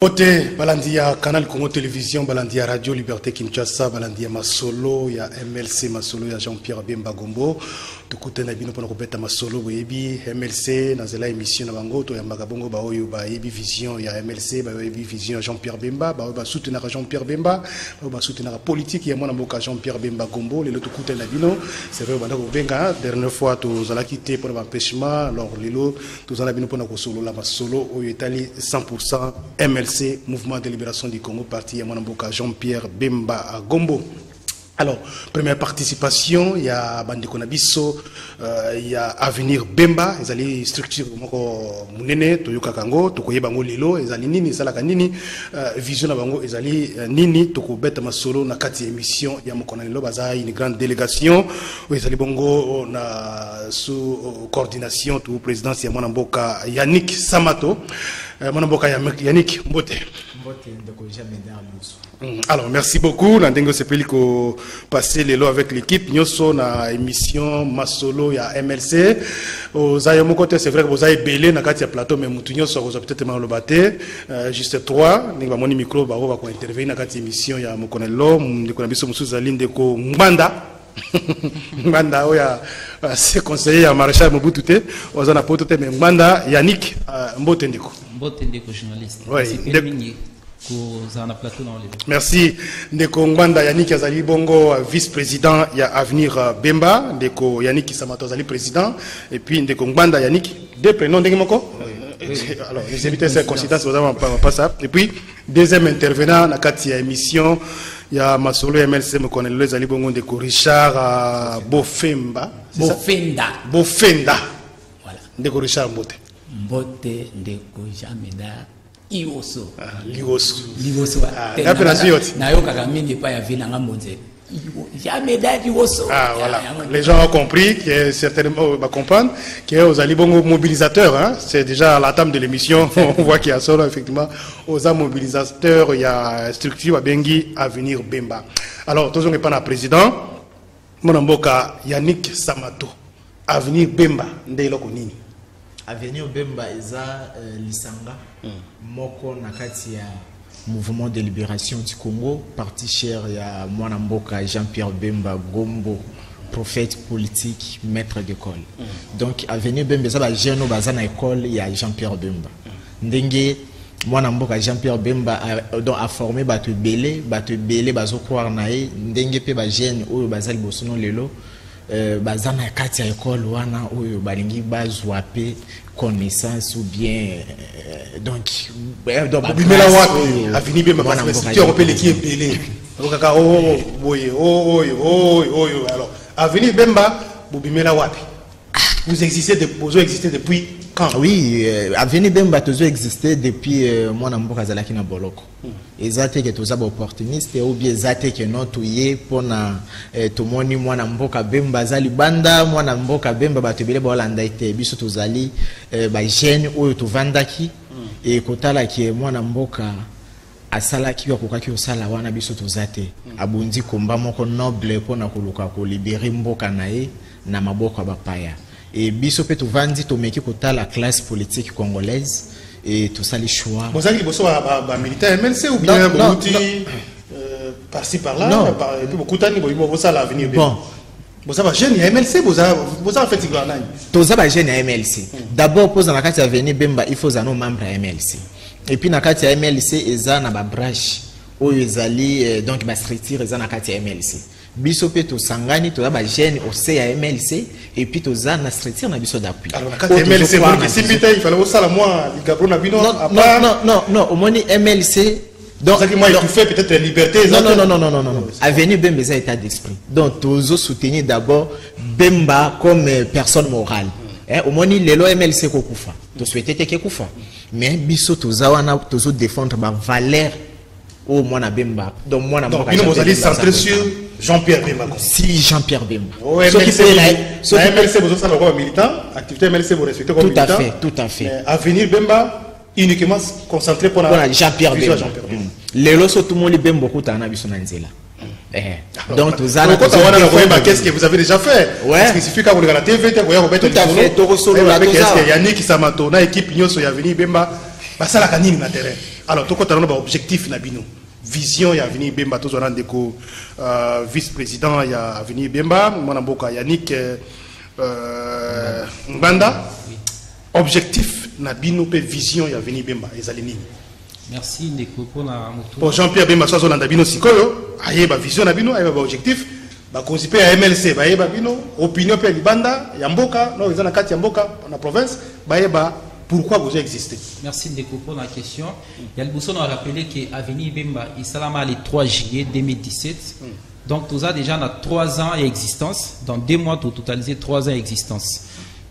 ote balandi ya canal congo télévision balandi ya radio liberté kinshasa balandi ya masolo ya mlc masolo ya jean pierre bemba gombo tokutana bino mpona kobeta masolo boyebi mlc na nzela émission na bango toyambaka bongo baoyo bayebi vision ya mlc bayebi vision jean pierre bemba baoyo basoutenaka jean pierre bemba baoyo basoutenaka politique ya mwana mboka jean pierre bemba gombo. Lelo tokutana bino c'est vrai obanda kobenga dernière fois tozalaki te mpona baempêchement alors lelo tozala bino mpona kosolola masolo oyo etali 100% mlc mouvement de libération du congo parti ya mwana mboka jean pierre bemba gombo alors première participation ya bandeko na biso uh, ya avenir bemba ezali structure moko monene toyokaka yango tokoyeba yango lelo ezali nini esalaka nini uh, vision na bango ezali uh, nini tokobeta masolo na kati émission ya mokona lelo. Baza une grande délégation. Oyo ezali bongo na sous coordination to présidence ya mwana mboka yannick samato. Uh, mboka yannick mbote Mm, alors merci beaucoup. Na ndenge osepeli kopase lelo avec l'équipe. Nyonso na émission masolo ya mlc oza yo moko te c'est vrai que boza ebele na kati ya plateau mais mutu nyonso akozwa peut-être maloba te euh, juste trois. Ndenge bamoni micro bango bakointervenir na kati ya émission ya mokona lelo ndeko na biso mosusu ezali ndeko ngbanda ngbanda oyo se conseiller ya maréchal mobutu te. Oza na poto te mais ngbanda yannick uh, mbote ndeko. Mbote ndeko journaliste. Mingi kozala na plateau na olelo merci. Ndeko ngbanda yannick azali bongo vice président ya avenir uh, bemba. Ndeko yannick samato azali président. Et puis ndeko ngbanda yannick deux prénoms ndenge moko? Euh, alors les invités c'est coïncidence oza pas ça. Et puis deuxième intervenant na kati ya émission. Ya masolo ya mlc mokona lelo ezali bongo ndeko richard uh, bofemba. Bofenda. Bofenda. Voilà. Ndeko richard mbote. Mbote ndeko jamais dar ioso Ah, liwoso Ah, ti? nayokaka mingi epai ya vi nanga liboso Ah, voilà. Les gens ont compris, que certainement va comprendre, que aux Alibongo mobilisateurs, hein, c'est déjà à la table de l'émission, on voit qu'il y a solo, effectivement, aux mobilisateurs, il y a structure à Bengi, Avenir Bemba. Alors, on est pas le président, mon mboka Yannick Samato, Avenir Bemba, Ndelo Konini. Avenir bemba eza uh, lisanga. Moko na kati ya mouvement de libération du congo. Parti cher ya mwana mboka jean pierre bemba gombo prophète politique maître d'école. Donc avenir bemba eza bajeune oyo baza na école ya jean pierre bemba ndenge mwana mboka jean pierre bemba a- donc aforme bato ebele bato ebele bazocroire na ye. Ndenge mpe bajeune oyo baza liboso no lelo euh, baza na kati ya ekole wana oyo balingi bazwa mpe connaissance ou bien euh, donc euh, donc Bimela bagrâce wapi, oh, oh, boye, oh, oh, oh, oh, oh, alors, Bemba, wapi? Vous existez, de, vous existez depuis quand? oui euh, bemba tozo depuis euh, mwana mboka azalaki na boloko eza te ke toza baopportuniste ou bien eza te ke non toye mpona eh, tomoni mwana mboka bemba. Aza libanda mwana mboka bemba bato ebele baolanda ye te biso tozali eh, bagene oyo tovandaki. E kotalaki mwana mboka asalaki akokaki kosala wana biso toza te. Abundi komba moko noble mpona koluka kolibere mboka na ye na maboko ya bapaya. E biso mpe tovandi tomeki kotala classe politique congolaise e tosali choix. Bozalaki liboso bamilitaire mlc ou bien bouti euh, par-ci par-là Non. par- et puis bokutani boyimo bosala avenir Bon. boza bajeune ya mlc boza boza feti gloire nani toza bagene ya mlc. D'abord mpoza na kati ya veni bemba il faut ozala no membre ya mlc. Epuis na kati ya mlc eza na babranche oyo ezali eh, donc bastructure eza na kati ya mlc biso mpe tosangani toza bagene ose ya mlc epuis toza na structure na biso d'appui alors na kati Oyo ya mlc tozokwama moniki esimbi te ifale bosala mwa ligabro na bino non, à non, part non, non, non, omoni mlc donc, ozalaki mwa donc- étouffé peut-être la liberté non, eza non, te. non, non, non, non, non, non. Avenir Bemba eza état d'esprit. Donc, tozo soutenir d'abord Bemba comme euh, personne morale. Eh, omoni lelo MLC ko kufa. To souhaiter te ke kufa. Mais biso toza wana tozo défendre ba valeur au mwana Bemba. Donc mwana donc mboka bino bozali centré sur jean-pierre bemba si Jean-Pierre Bemba. Oh, MLC, pe na- na soki pe- MLC bozosala comme militant activité MLC vous respectez comme Tout à militant fait, tout à fait. Mais avenir bemba uniquement concentré pour mpona Jean-Pierre Bemba. Mm. lelo so tomoni Bemba okutana na biso na nzela. Eh. Donc toza na Kota tozo wana na défendre koyeba qu'est-ce que vous avez déjà fait? Ouais. Parce qu'il suffit kaka koleka na tv te koya kobeta Tout à lisolo. fait, tokosolola, qu'est-ce que yannick samato na équipe nyonso ya veni bemba basalaka nini na terrain? Alors tokotana na baobjectif na bino vision ya avenir bemba tozwa na ndeko euh, vice président ya avenir bemba mwana mboka euh, euh, ngbanda objectif na bino mpe vision ya avenir bemba ezali nini? Merci ndeko mpona po moto. Jean pierre bemba so azolanda bino sikoyo ayeba vision na bino ayeba baobjectif bakonzi mpe ya mlc bayeba bino opinion mpe ya libanda ya mboka no eza na kati ya mboka na province bayeba pourquoi bozo existe merci ndeko mpona question. Ya liboso na rappele ke avenir bemba esalama le 3 juillet 2017 donc toza déjà na 3 ans ya existence dans 2 mois tototalize 3 ans ya existence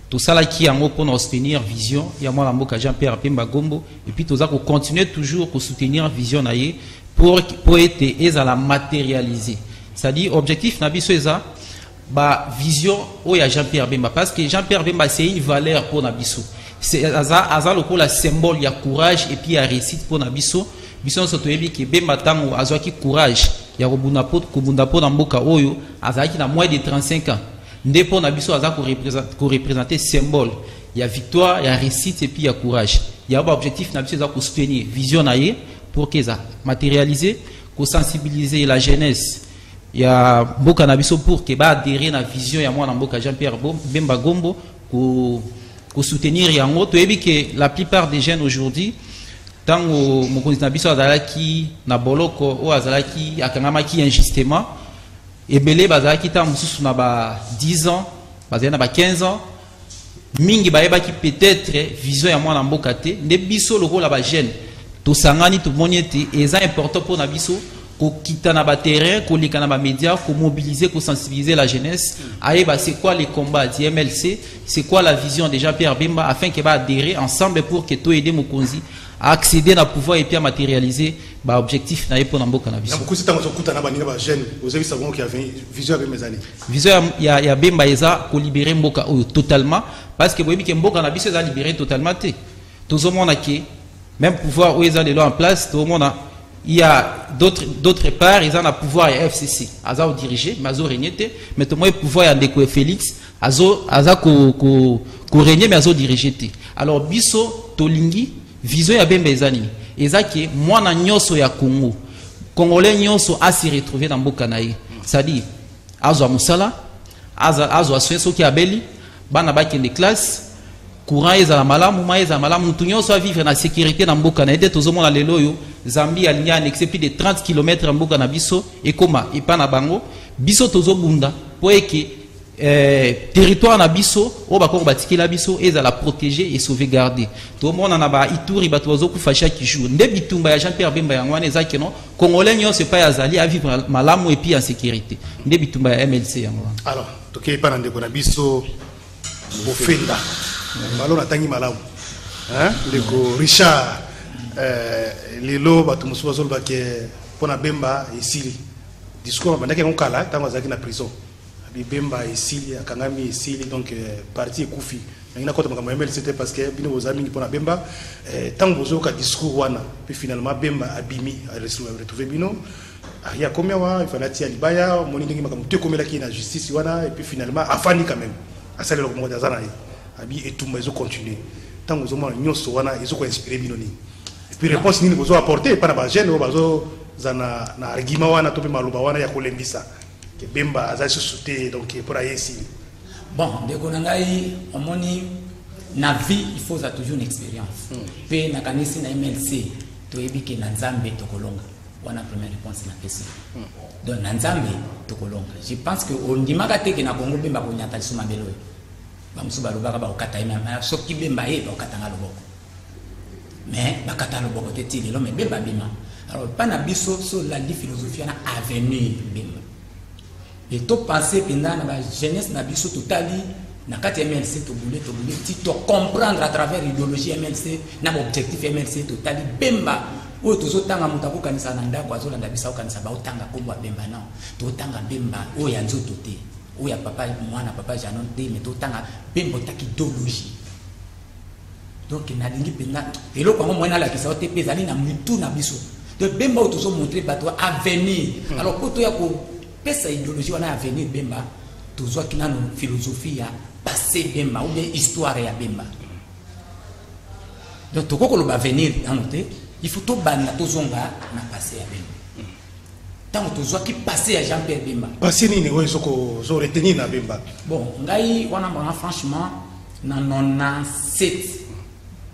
tosalaki yango mpona kosoutenir vision. Ya mwana mboka jean pierre pemba gombo et puis toza kocontinue toujours kosoutenir vision na ye pour, pour ete ezala matérialisé c'est-à-dire objectif na biso eza bavision oyo ya jean pierre bemba. Parce que jean pierre bemba c'est une valeur mpona biso C'est- aza, aza lokola symbole ya courage et puis ya réussite mpona biso. Biso nyonso toyebi ke bemba ntango azwaki courage ya kobunda po- kobunda mpona mboka oyo azalaki na moins de 35 ans. Nde mpona biso aza koreprésente symbole ya victoire ya réussite et puis ya courage. Yango baobjectif na biso eza kosoutenir vision na ye pour ke eza matérialiser kosensibiliser la jeunesse ya mboka na biso pour ke baadere na vision ya mwana mboka jean pierre bemba gombo ko kosoutenir yango toyebi ke la plupart des jeunes aujourd'hui ntango mokonzi na biso azalaki na boloko azalaki akangamaki injustement ebele bazalaki ntango mosusu na ba 10 ans bazali na ba 15 ans mingi bayebaki peut-être vision ya mwana mboka te nde biso lokola bajeune tosangani tomoni ete eza important mpona biso kokita na baterrain koleka na bamédia komobiliser kosensibiliser la jeunesse. Ayeba c'est quoi les combats du mlc c'est quoi la vision de jean pierre bemba afin ke baadhérer ensemble pour ke toyede mokonzi accéder na pouvoir et puis amatérialiser baobjectif na ye mpona mboka na na biso. bokusi ntango ozokutana baninga bajeune ozebisa bango ke avenir- vision ya bemba ezali vision ya, ya, bemba eza kolibere mboka oyo totalement. Parce que boyebi ke mboka na biso eza libere totalement te tozomona ke même pouvoir oyo eza lelo en place tozomona il y a d'autres d'autre part eza na pouvoir ya fcc aza kodirige mais azoregne te mais tomoi pouvoir ya ndeko ya félix. Ko, ko regne, mais azodirige te alors biso tolingi vision ya bemba eza nini eza ke mwana nyonso ya congo. Congolais nyonso asi retrouve na mboka na ye c'est-à-dire azwa mosala aza- azwa soin soki abeli bana bakende classe courant ezala malamu mai ezala malamu. Mutu nyonso avivre na sécurité na mboka. Na ye nde tozomona lelo oyo zambi alingi anexe plus de 30 km ya mboka na biso ekóma epa na bango. Biso tozobunda mpo eke eh, territoire na biso oyo bakongo batikela biso ezala protégé et sauvegarde tomona na baituri bato bazokufa chaque jour nde bitumba jean pierre bemba yango wana eza keno congolais nyonso epai azali avivre malamu epuis en sécurité. Nde bitumba ya mlc yango wana alors tokei epa na ndeko na biso bofenda malo natangi malamu. Hein? ndeko richard eh, lelo bato mosusu bazolobaki mpona bemba esili. Discours abandaki yango kala ntango azalaki na prison. Abi bemba esili akangami esili donc eh, parti ekufi. Nangi nakota makambo ya mlc te parce que bino boza mingi mpona bemba. Eh, ntango bozoyoka discours wana mpe finalement bemba abimi retrouve bino. Ari akomi awa ifali atia libaya omoni ndenge makambo to ekomelaki ye na justice wana et puis finalement afandi quand même. Asali eloko moko te aza na ye abi etumba ezocontinue ntango ozomona nyonso wana ezokoinspire bino nini? Puis réponse nini bozo apporte epai na bagene oyo bazoza na na argument wana to mpe maloba wana ya kolembisa. Ke bemba aza lisusu te donc mpona ye esili bon ndeko na ngai omoni na vie il faut toujours une expérience. Mpe nakanisi na mlc toyebi ke na nzambe tokolonga. Wana première réponse napesi donc na nzambe tokolonga. Je pense que ondimaka te ke na kongo lisu mabele oyo bamosusu balobaka bakokata ye me soki bemba ye bakokatanga loboko. Mais bakata loboko te ti lelo me bemba bima. Alors mpa na biso so olandi philosophie wana avenir bemba. E topense mpenza na bajeunesse na biso totali na kati ya mlc tobule tobule ti tocomprendre à travers idéologie ya mlc na baobjectif ya mlc totali bemba. Oyo tozotanga moto akokanisa na ndako azolanda biso akokanisa baotanga nkombo ya bemba non. Totanga bemba oyo ya nzoto te oyo ya papa mwana papa janon te mais totanga bemba otaki idéologie donc nalingi mpenza eloko yango mwana alakisa yo te mpe ezali na mitu na biso. Donc bemba oyo tozomontre bato avenir. Alors po toya kopesa idéologie wana avenir bemba tozwaki nano philosophie ya passé bemba ou bien histoire ya bemba. Donc tokoki koloba avenir nano te il faut tobanda tozonga na passé ya bemba ntango tozwaki passé ya jean pierre bemba. Pasi nini oyo ozoretenir na bemba? Bon ngai wana mbanga franchement na 97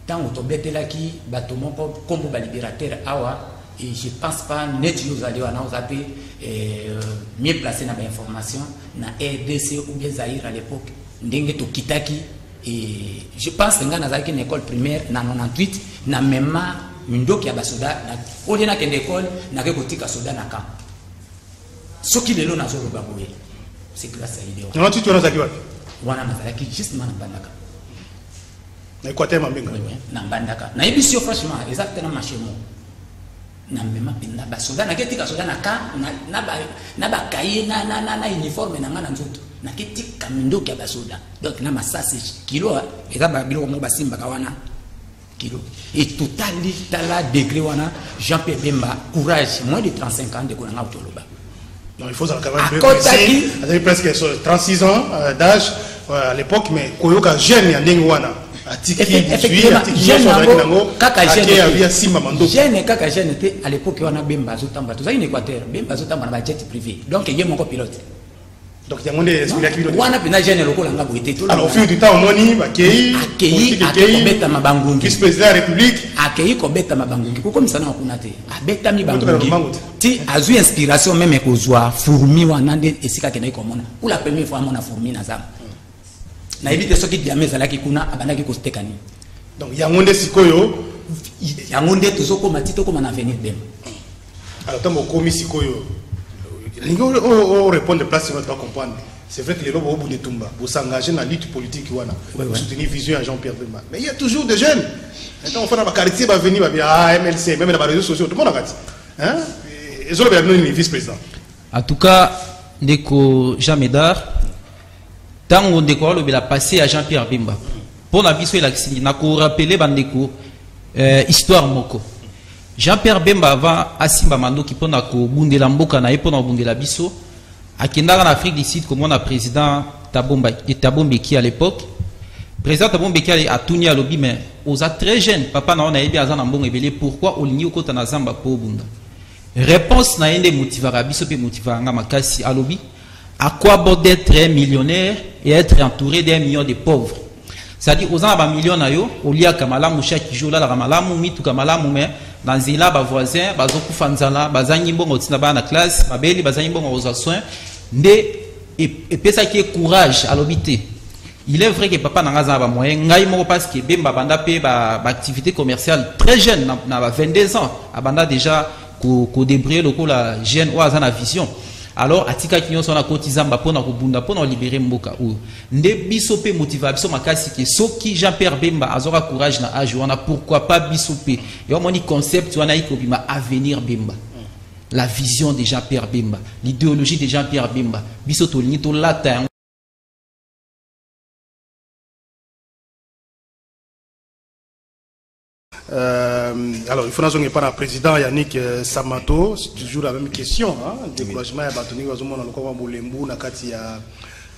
ntango tobetelaki bato moko nkombo balibérateur awa et je pense pas neti ozali wana oza mpe euh, mieux placé na bainformation na rdc ou bien zaire à l'époque. Ndenge tokitaki et je pense que ngai nazalaki na école primaire na 98 na mema mindoki ya basoda olie nakende école nake kotika soda na camp soki lelo nazoloba boye c'est grâce à idée wana titi wana ozalaki wapi? Wana nazalaki justement na mbandaka. Na équateur mabenga na mbandaka. Nayebisi yo franchement eza te na mashemo na mema mpenza basoda naketika soda na ka na- na ba- na bakaye na, na, na, na uniforme na nga na nzoto. Naketika mindoki ya basoda donc na masasi kilo eza biloko moko basimbaka wana. Kilo. Et totali tala degré wana jean pierre bemba courage moins de 35 ans ndeko na nga otoloba Non, il faut quand même préciser. Azali presque so- 36 ans euh, d'âge euh, à l'époque mais koyoka jeune ya ndenge wana. Atiki Effe- 18 effectivement, atiki jeune kaka te. à l'époque wana bemba azotambola tozalaki na équateur bemba azotambola na bajet privé. Donc ye moko pilote donc yango nde espliaki bino wana mpenza jeune lokola nga boye te alors au fil du temps omoni bakei akei politique akei ekei kobetama bangungi vice président ya république. Akei kobetama bangungi kokomisana na kuna te abetami bangungi ti azwi inspiration meme ekozwa fourmi wana nde esika akendaki komona pour la première fois amona fourmi na zamba. Nayebi te soki diame ezalaki kuna abandaki koteka nini? Donc yango nde sikoyo. Yango nde tozokoma ti tokóma na avenir bemba alors ntango okomi sikoyo lingi orépondre place wana toa comprendre. C'est vrai que lelo boobunda etumba bosengage na lutte politique wana Ouais, ouais. bosoutenir vision ya jean pierre bemba. Mais il y a toujours des jeunes. Ntango fana baquartier baveni babi ah mlc même na baréseaux sociaux tomonaka ti ezolobela bino nini vice président En tout cas, ndeko Jean Médard, tango ndeko alobela passé à Jean-Pierre Bemba. Pour la biso elakisi na ko rappeler bandeko euh, histoire moko. Jean-Pierre Bemba avant asimba mandoki pona ko bundela mboka na ye pona bundela biso. Akendaka na Afrique du Sud comme on a président Tabomba et Tabombeki à l'époque. Président Tabombeki ali atuni alobi mais oza très jeune. Papa na ona yebi aza na mbongo ebele. Pourquoi olingi okota na zamba po bunda. réponse na ye nde motivaka biso mpe motivaka nga makasi. Alobi à quoi bon d'être un millionnaire et être entouré d'un million de pauvres? C'est-à-dire oza na bamillion na yo oliaka malamu chaque jour olalaka malamu mituka malamu me na nzela bavoisin bazokufa nzala bazangi mbongo ntina bana na classe babeli bazangi mbongo kozwa soin. Nde e- epesaki ye courage alobi te il est vrai que papa nanga aza na bamoyen ngai moko parce que bemba abanda mpe baactivité commerciale très jeune na, ba 22 ans. Abanda déjà ko- kodébrouille lokola jeune oyo aza na vision alors atikaki nyonso wana akoti zamba mpona kobunda mpona kolibere mboka oyo. Nde biso mpe motiva biso makasi ke soki jean pierre bemba azwaka courage na age wana pourquoi pas biso mpe yo omoni concept wana ayiki kobima avenir bemba. La vision de jean pierre bemba l'idéologie de jean pierre bemba. Biso tolingi tolata yango Euh, alors, il faut nous pas le président Yannick euh, Samato, c'est toujours la même question. Hein? Découragement, il y a Batoni, il y a encore Moulembu, na kati ya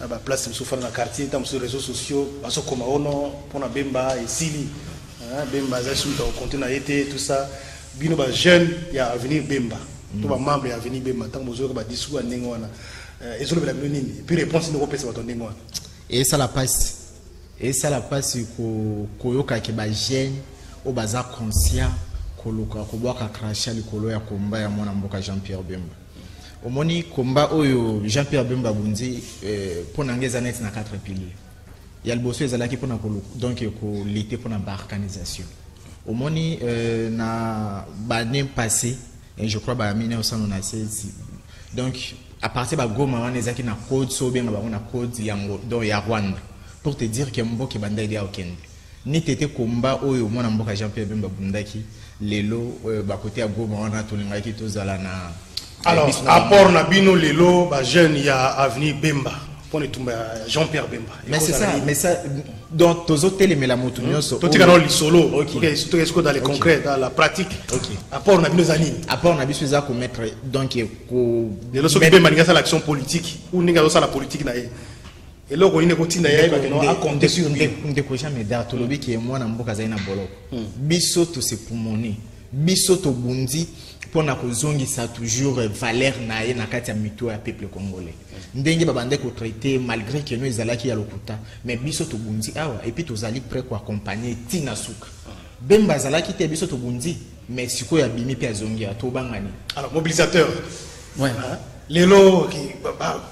ba place na quartier, dans les réseaux sociaux, baso koma ono, pona Bemba et Sili. Hein? Bemba, za na été, tout ça. Bino ba jeune, il y a avenir Bemba. Ba membre ya avenir Bemba, que ba discours ndenge wana. Euh, ezolo bela bino nini? Puis réponse ni ko pesa bato ndenge wana. esala mpasi esala mpasi ko- koyokaki bagene oyo baza conscient koluka kobwaka crasha likolo ya komba ya mwana mboka jean pierre bemba. Omoni komba oyo jean pierre bemba abundi eh, mpo na ngai eza neti na 4 pilier ya liboso ezalaki mpona donc kolite mpona baorganisation omoni euh, na bane passé et je crois ba 1996 donc à partir bagoma wana ezalaki na code so obenga bango na code yango donc ya rwanda. Pour te dire ke mboka ebanda eli akokende neti ete komba oyo mwana mboka jean pierre bemba abundaki lelo euh, bakote ya goma wana tolingaki tozala na Alors, apport na bino lelo, ba jeune ya avenir Bemba. Les tomber Jean Pierre Bemba. mais c'est ça mais ça donc tozotelemela motu nyonso Tout est dans le solo. Ok. Ok. Surtout est-ce que dans les Ok. concrets, dans la pratique. Apport na bino zani. apport na biso eza komettre donc Lelo soki Bemba ninga la l'action politique ou ninga ça la politique na ye? Et là, on est kotinda ya ba no a compter sur lui. ndeko jean médard tolobi ke mwana mboka azali na boloko. Biso tosepumoni biso tobundi mpona kozongisa toujours valeur na ye na kati ya mito ya peuple congolais. Ndenge babandaki kotraite malgré keno ezalaki ya lokuta mais biso tobundi awa. Epuis tozali prêt koaccompagne ntina suka bemba azalaki te biso tobundi mais sikoyo abimi mpe azongi tobangani. Alors mobilisateur. Ouais. Hein? lelo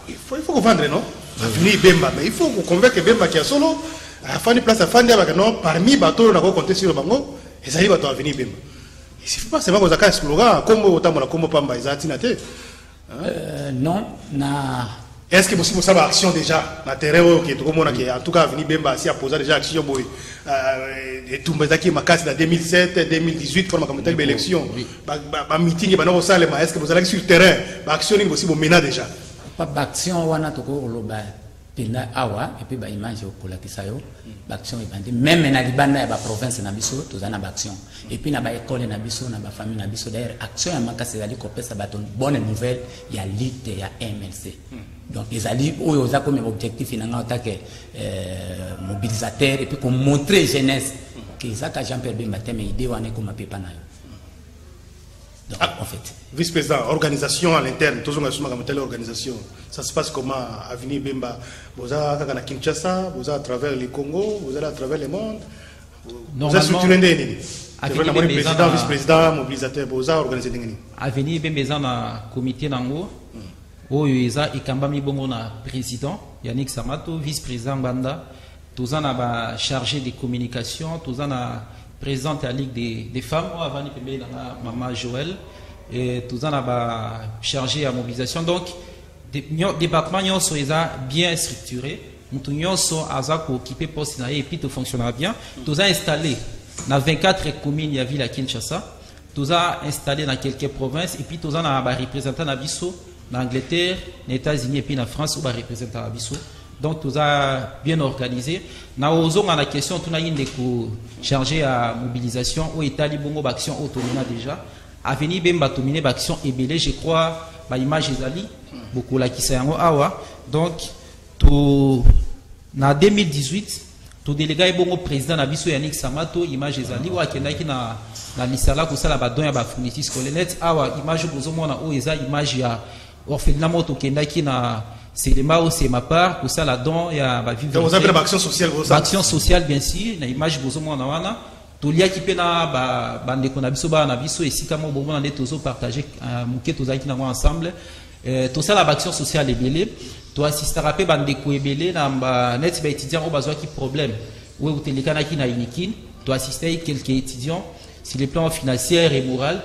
il faut, il faut vendre non avenir bemba mais il faut convaincre bemba qui a solo. Afandi place afandi abaka non parmi bato oyo nakokonte sur bango. Ezali bato avenir bemba il suffit pas seulement kozaka slogan kombo otambola kombo pamba eza ntina te Euh, non na est ce que bosi bosala action déjà? Na terrain oyo ke tokomona ke en tout cas avenir bemba asi aposa déjà action boye Euh, etumba ezalaki makasi na 2007 2018 mpona makambo etali baélection bamiting ebanda kosalema est ce que bozalaki sur terrain? Baaction nini bosi bomena déjà pa baaction wana tokoloba mpena awa epuis baimage okolakisa yo. Baaction ebandi. Meme na libanda ya baprovince na biso toza na baaction epuis na baekole na biso na bafamille na biso. D'ailleurs action ya makasi ezali kopesa bato bonne nouvelle ya lutte ya mlc donc ezali oyo oza komi objectif na ngai otake euh, mobilisateur epuis komontre jeunesse. Ke ezaka jean pierre bemba te me ide wana ekoma pepa na yo donc en fait. Vice-président organisation à l'interne. Suma kama telle organisation ça se passe comment? Avenir bemba. Boza kaka na kinshasa boza à travers le congo boza à travers le monde. Avenir namoni Bemba eza président vice-président mobilisateur boza organisé ndenge nini avenir bembe eza na komité nango oyo eza ekambami bongo na président yannick samato vice président gbanda toza na bachargé de communication toza na présidente ya ligue des, des femmes. Oyo avandi pembeni nanga mama joël. E toza na bachargé ya mobilisation. Donc nyo- département nyonso eza bien structuré motu nyonso aza kookipe poste na ye epuis tofonctionnera bien. Toza installé na 24 communes ya ville ya kinshasa. Toza installé dans quelques provinces et puis toza na barepresentant na biso na angleterre états-unis et puis na france oyo barepresentant na biso donc toza bien organisé. Na ozonga na question tuna ye ndeko chargé ya mobilisation. Oyo etali bongo baaction oyo tomena déjà. Avenir bemba tomine baaction ebele je crois baimage ezali bokolakisa yango awa donc to na 2018 todelega ye bongo président na biso yannick samato image ezali oyo akendaki na, na lisala kosala badon ya bafourniture scolaire net. Awa image oyo bozomona oyo eza image ya orphelinat moko tokendaki na selema part kosala don ya baaction sociale bozosala action sociale bien sûr na image bozomona wana toliaki mpe na ba- bandeko na biso bana na biso esika moko bomona nde tozopartage moke tozalaki nango ensemble. Tosala baaction sociale ebele toassistaka mpe bandeko ebele na neti baétudiant oyo bazwaki problème. Oyo telekanaki na toassistaki quelques étudiants sur le plan financier et moral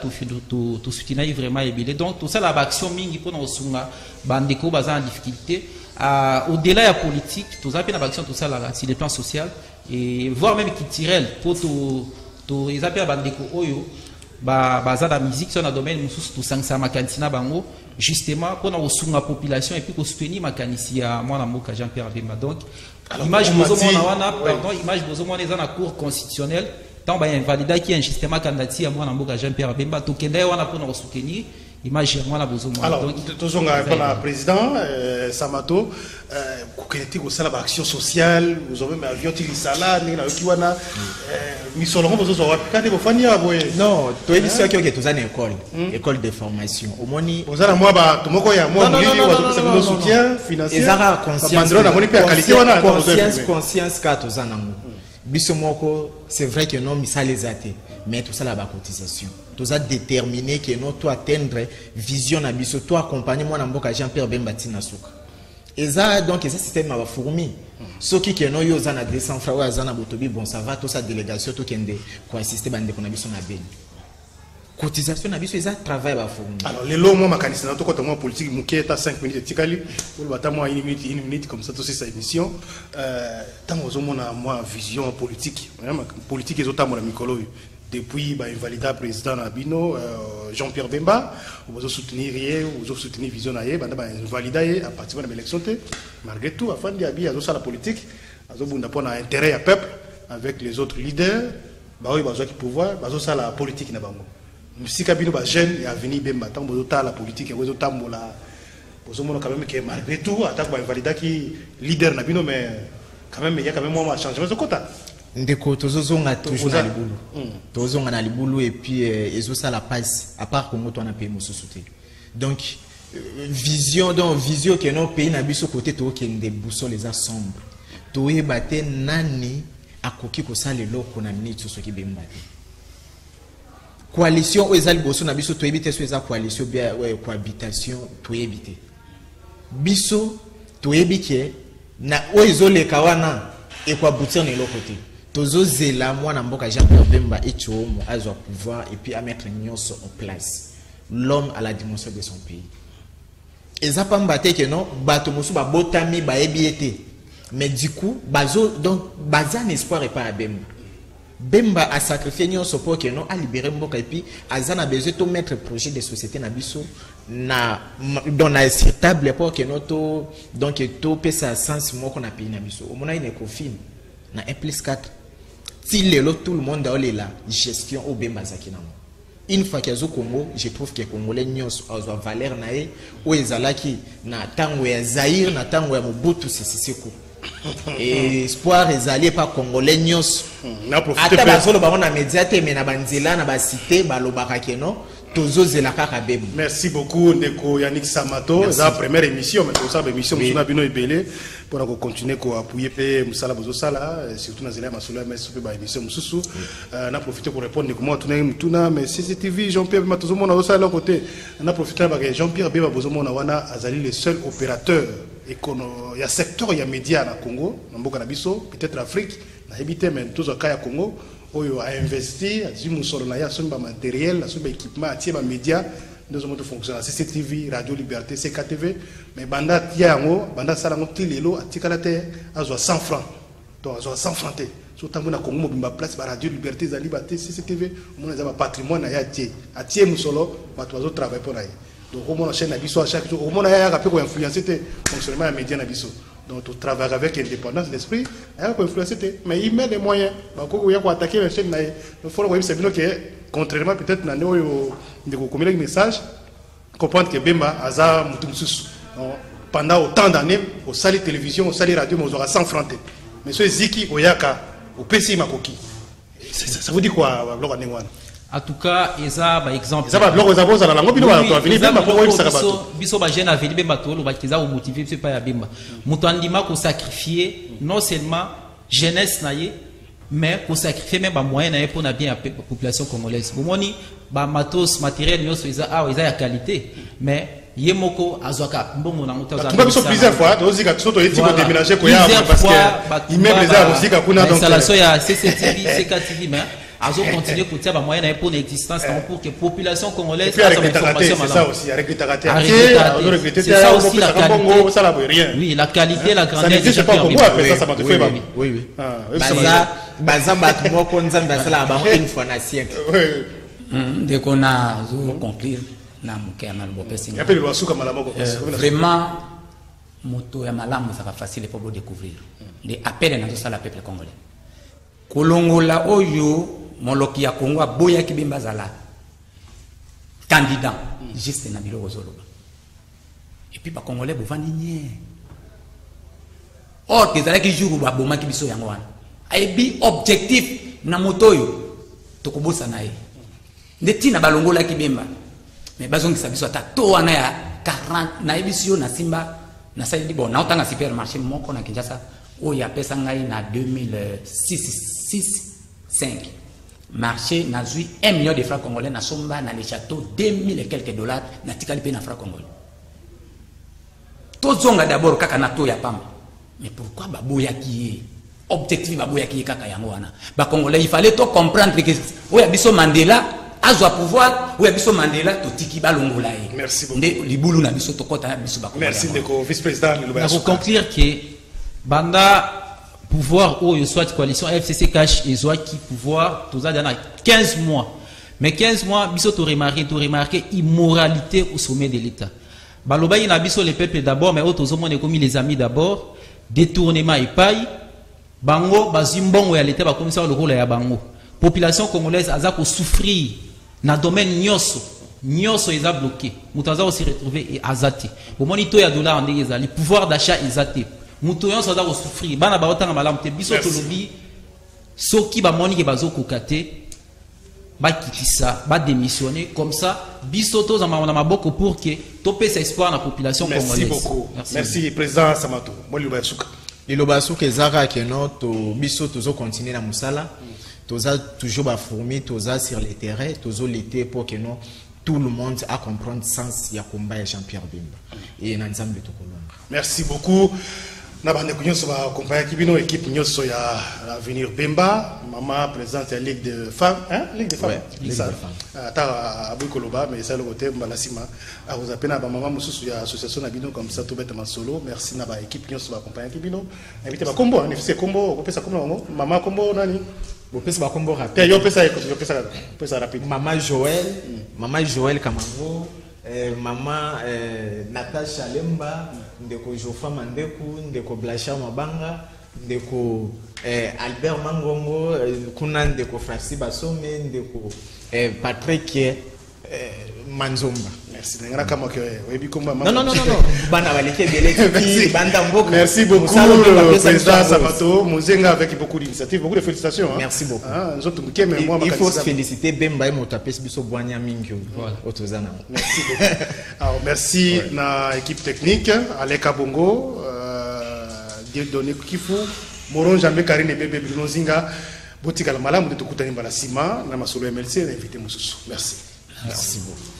tosoutenaki vraiment ebele donc tosala baaction mingi mpona kosunga bandeko oyo baza na difficulté. Uh, au-delà ya politique toza mpe na baaction tosalaka sur le plan social et voire même culturel mpo eza mpe ya bandeko oyo ba- baza na musique so na domaine mosusu tosangisa makanisi na bango justement mpona kosunga population et puis kosoutenir makanisi ya mwana mboka jean pierre bemba donc image on m'a bozomona wana pardon image bozomona eza na cour constitutionnel ntango bainvalidaki injustement candidature ya mwana mboka jean pierre bemba tokenda ye wana mpona kosoutenir image président samato. Kokende te kosala baaction sociale. Ozwa meme avion ti lisala ndenge nayoki wana. Misolo ngo bozozwa wapi kande bofandi awa boye non toyebi soki oke toza na école. École de formation. Omoni oza na mwa bato moko ya mwa molili soutien non. financier. Ezaka conscience namoni mpe ya wana conscience bozoefe conscience kaka toza nango c'est vrai que non misala eza te mais tosala bacotisation toza déterminé ke no to atteindre vision na biso to accompagne mwana mboka jean pierre bemba ntina suka eza donc eza système ya bafourmi soki keno oyo oza na 200 fra oyo aza na botobi bon ça va tosa délégation na biso na cotisation na biso eza travail ya bafourmi. Alors lelo mwa makanisi na tokota mwa politique moke ata 5 minutes etikali oloba ata mwa une minute une minute comme ça tosisa émission Euh, ntango ozomona mwa vision politique hein, politique ezotambola mikolo oyo depuis bainvalida président na bino euh, jean pierre bemba bozosoutenir ye ozosoutenir vision na ye banda bainvalida ye apartima na baélection te malgré tout afandi abi azosala politique. Azobunda mpo na intérêt ya peuple avec les autres leaders. Baoyo bazwaki pouvoir bazosala politique na bango mosika bino bajeune ya avenir bemba ntango bozotala politique yango ezotambola bozomona quand même ke malgré tout atako bainvalidaki leader na bino mais quand même ya quand même mwa changement ezokota ndeko tozozonga toujours na libulu. Tozozonga na libulu et puis euh, ezosala passe à part congo twana pays mosusu te. Donc euh, vision donc vision keno pays na biso kote tookende busole eza sombre toyeba te nani akoki kosala eloko na miniti so soki bemba te coalition oyo eza liboso na biso toyebi te so eza coalition bia cohabitation toyebi te. Biso toyebi ke na oyo ezoleka wana ekoaboutir na eloko te. Tozozela mwana mboka jean pierre bemba eti omo azwa pouvoir et puis amettre nyonso en place. L'homme à la dimension de son pays. Eza pamba te ke non? Bato mosusu babotami bayebi ye te mais du coup bazo donc baza na espoir epai ya bemba bemba asacrifie nyonso mpo ke non alibere mboka epuis aza na besoin to mettre projet de société na na na sur table mpo ke non to donc topesa sens moko na pays na biso omonaki na ecofine na 1 plus 4 ti lelo tout le monde aolela gestion oyo bemba azalaki nango une fois ke azo congo je trouve ke congolais nyonso azwa valeur ye oyo ezalaki na ntango ya na ntango ya mobutu sesiseko espoir ezali epa congolais nyonso. Ata na média te me na banzela na basite balobaka keno tozozela kaka bemba merci beaucoup ndeko yannick samato. Eza première émission mais tozosala baémission mosusu na bino ebele mpona kocontinue koappuye mpe mosala bozosala eh, surtout na nzela ya masolo ya meso mpe baémission mosusu. Na profite korépondre ndeko moko atunaki motuna mais cctv jean pierre bema tozomona ozosala eloko te na profite na bake jean pierre bema bozomona wana azali le seul opérateur écono ya secteur ya média na congo na mboka na peut-être afrique mais congo oyo ainvesti azwi mosolo na ye asombi bamateriel asombi baéquipement atie bamédia nde ozomo tofonctionne na cctv radio liberté cktv mais banda atia yango banda asala yango ti lelo atikala te azwa 100 francs. Donc azwaka 100 francs te. So ntango na congo mobimba place baradio liberté ezali bate cctv omona eza bapatrimoine na ye atie atie mosolo bato bazotravaille donc omona chaîne na à chaque jour omona ye ayaka mpe koinfluence te fonctionnement ya média na biso donc totravaille avec indépendance d'esprit ayaka koinfluence te mais il met les moyens. Bakoki koya koattaque na chaîne na ye fona koyebisa bino ke contrairement peut-être na nde oyo ndeko okomelaki message comprendre que Bemba aza Donc, pendant autant d'années osali télévision osali radio mais ozwaka 100 francs te mais so eziki oyaka opesi ye makoki. Ça- vous dit quoi babiloko ya en tout cas eza baexemple eza babiloko eza bozala nango bino eza bemba mpo oyebisaka biso- bato. biso bajeune aveni bemba tolobaki eza komotive biso epai ya bemba moto andima kosacrifie non seulement jeunesse na ye mais kosacrifie même bamoyen na ye mpona bien ya population congolaise. Bomoni bamatos matériel nyonso eza awa eza ya qualité. Mais ye moko azwaka mbongo nango tuma biso plusieurs fois tozika so toyeti kodéménage koya parce que immeuble eza ya kosika kuna donc installation ya cctv cktv mais azocontinue kotia bamoyen na ye mpona existence nango pour que population congolaise aussi la qualité. Oui, la qualité, la ça grandeur. n'existe déjà pas fait en au Congo Bible. après ça ça m'a Oui, fait oui, ba oui, oui, oui. Ah, oui, ça m'a baza baza bato moko nzambe asalaka bango une fois na siècle Oui. Ndeko na moke ya asuka mala moko Euh, vraiment moto ya malamu ezaka facile mpo bodécouvrir nde apele nazosala peuple congolais kolongola oyo moloki ya kongo aboyaki bemba azala. Candidat juste na biloko ozoloba. Epuis bacongolais bovandi nye or ezalaki jour babomaki biso yango wana. Ayebi objectif na moto oyo tokobosana ye. Nde ntina balongolaki bemba me bazongisa biso ata to wana ya 40 nayebi si yo nasimba nasaleli bon naotanga supermarché moko na kinshasa oyo apesa ngai na 2006 marché nazwi 1 million de francs congolais nasomba na le château 2000 et quelques dollars natikali mpe na francs congolais. Tozonga d'abord kaka na to ya pamba. Mais pourquoi baboyaki ye objectif baboyaki ye kaka yango wana? Bacongolais il fallait to comprendre que oyo ya biso mandela azwa pouvoir oyo ya biso mandela totiki balongola ye. Merci beaucoup. nde libulu na biso tokɔta na biso Bacongolais merci yango wana. ndeko vice président liloba ya na suka koconclure ke banda pouvoir oyo soit coalition fcc cash ezwaki pouvoir toza deja na 15 mois. Mais 15 mois biso toremarke toremarke immoralité au sommet de l'état. Balobaki na biso le peuple d'abord mais oyo tozomona ekomi les amis d'abord détournement epai bango bazwi mbongo ya leta bakomisa lokola ya bango. Population congolaise aza kosouffrir na domaine nyonso. Nyonso eza bloqué. Moto aza kosi retrouve aza te bomoni ya dollar ndenge ezali. Pouvoir d'achat eza moto nyonso aza kosouffrir bana baotanga malamu te. Biso Merci. tolobi soki bamoni ke bazokoka te bakitisa badémissionne comme ça biso tozama na maboko pour ke topesa espoir na population merci congolaise. beaucoup. Merci. Président samato moliloba ya suka liloba ya suka eza kaka keno to biso tozocontinue na mosala. Toza toujours bafourmi toza sur le terrain tozolite pour keno tout le monde a comprendre sens ya komba ya jean pierre bemba. E na nzambe tokolonga. Merci beaucoup na bandeko nyonso bakompanyaki bino équipe nyonso ya avenir bemba mama présidente ya ligue de femme hein? ligue de femme Ouais, Ligue de Lisa. Femmes. ata aboyi koloba mais esa eloko te mbala nsima akozala mpe na bamama mosusu ya association na bino comme ça tobeta masolo merci na baéquipe nyonso bakompanyaki bino. Nayebi te bakombo nefise kombo okopesa kombo na bango mama kombo nani? Bopesa bakombo rapide. Mama joel mama joel kamango eh, mama eh, natasha lemba ndeko jofa mandeku ndeko blasha mabanga ndeko eh, albert mangongo eh, kuna ndeko franci basome ndeko eh, patrick eh, manzomba merci non, non, non, non, ebele Merci. beaucoup, le président. Sabato. Mozenga avec beaucoup d'initiatives, beaucoup de félicitations. hein. Merci beaucoup. Ah, il faut se féliciter bemba Merci beaucoup. Alors, merci technique, euh, Dieudonné Kifu, Moron Jambe Karine Bebe Bruno Zinga, Botikala Malamu de Tokutani Balasima, na Masolo MLC, na invité Moussousou. Merci. merci beaucoup